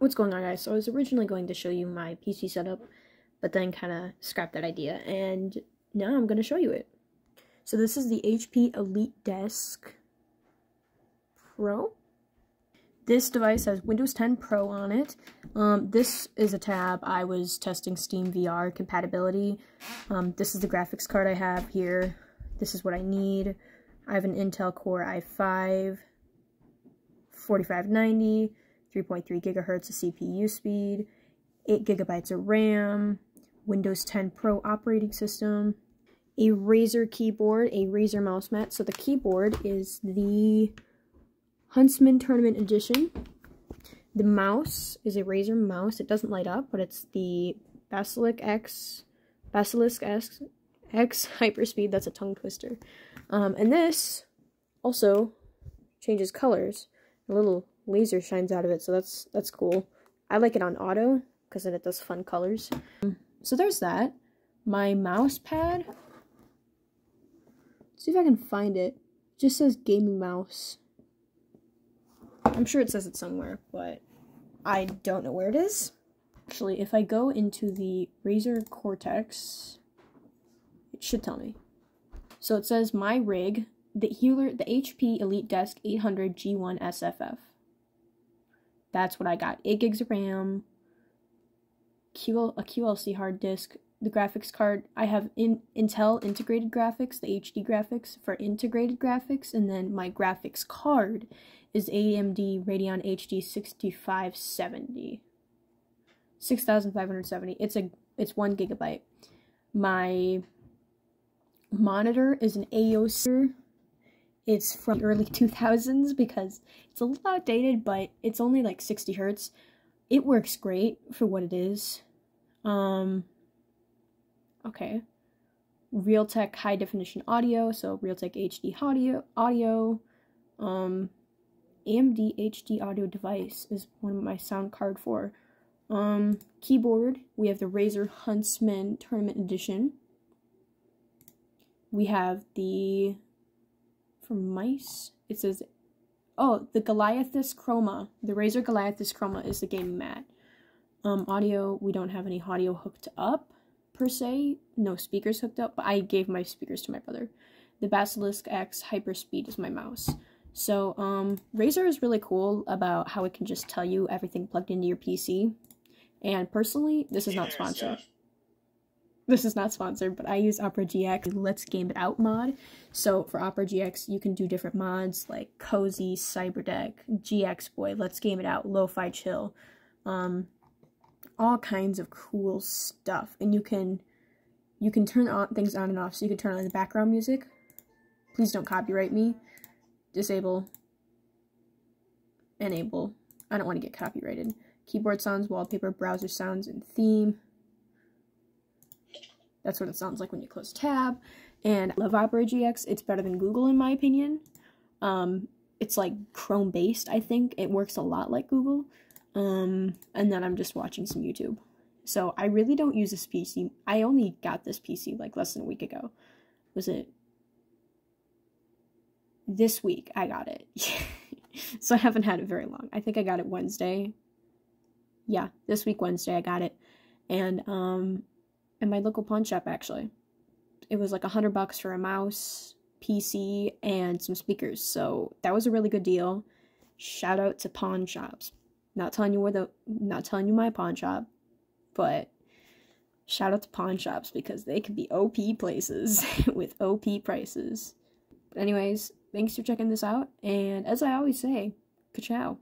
What's going on guys? So I was originally going to show you my PC setup, but then kind of scrapped that idea, and now I'm going to show you it. So this is the HP Elite Desk Pro. This device has Windows 10 Pro on it. Um, this is a tab I was testing Steam VR compatibility. Um, this is the graphics card I have here. This is what I need. I have an Intel Core i5 4590 3.3 gigahertz of CPU speed, 8 gigabytes of RAM, Windows 10 Pro operating system, a Razer keyboard, a Razer mouse mat. So the keyboard is the Huntsman Tournament Edition. The mouse is a Razer mouse. It doesn't light up, but it's the Basilisk X, Basilisk X, X Hyperspeed. That's a tongue twister. Um, and this also changes colors. A little laser shines out of it, so that's that's cool. I like it on auto because then it does fun colors. So there's that. My mouse pad. Let's see if I can find it. it. Just says gaming mouse. I'm sure it says it somewhere, but I don't know where it is. Actually, if I go into the Razer Cortex, it should tell me. So it says my rig, the Healer, the HP Elite Desk 800 G1 SFF. That's what I got. 8 gigs of RAM, QL, a QLC hard disk, the graphics card. I have in, Intel integrated graphics, the HD graphics for integrated graphics, and then my graphics card is AMD Radeon HD 6570. 6570. It's a it's 1 gigabyte. My monitor is an AOC it's from early 2000s because it's a little outdated, but it's only like 60 hertz. It works great for what it is. Um, okay. Realtek high definition audio, so Realtek HD audio, audio. Um, AMD HD audio device is one of my sound card for. Um, keyboard, we have the Razer Huntsman Tournament Edition. We have the for mice. It says, oh, the Goliathus Chroma. The Razer Goliathus Chroma is the game mat. Um, audio, we don't have any audio hooked up, per se. No speakers hooked up, but I gave my speakers to my brother. The Basilisk X Hyperspeed is my mouse. So, um, Razer is really cool about how it can just tell you everything plugged into your PC. And personally, this is not sponsored. This is not sponsored, but I use Opera GX Let's Game It Out mod. So for Opera GX, you can do different mods like Cozy, Cyberdeck, GX Boy, Let's Game It Out, Lo-Fi Chill, um, all kinds of cool stuff. And you can you can turn on things on and off. So you can turn on the background music. Please don't copyright me. Disable. Enable. I don't want to get copyrighted. Keyboard sounds, wallpaper, browser sounds, and theme. That's what it sounds like when you close tab. And I love Opera GX. It's better than Google in my opinion. Um, it's like Chrome based, I think. It works a lot like Google. Um, and then I'm just watching some YouTube. So I really don't use this PC. I only got this PC like less than a week ago. Was it this week I got it. so I haven't had it very long. I think I got it Wednesday. Yeah, this week Wednesday I got it. And um in my local pawn shop actually. It was like a hundred bucks for a mouse, PC, and some speakers. So that was a really good deal. Shout out to pawn shops. Not telling you where the not telling you my pawn shop, but shout out to pawn shops because they can be OP places with OP prices. But anyways, thanks for checking this out, and as I always say, ka-chow.